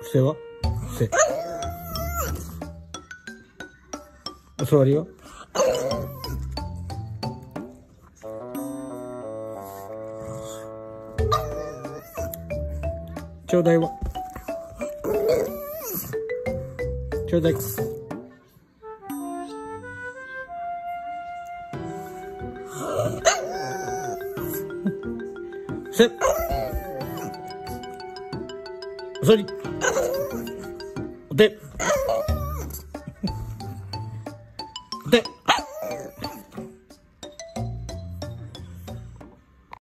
伏せは？伏せ。お座りはちょうだいはちょうだい。せっそれで、で、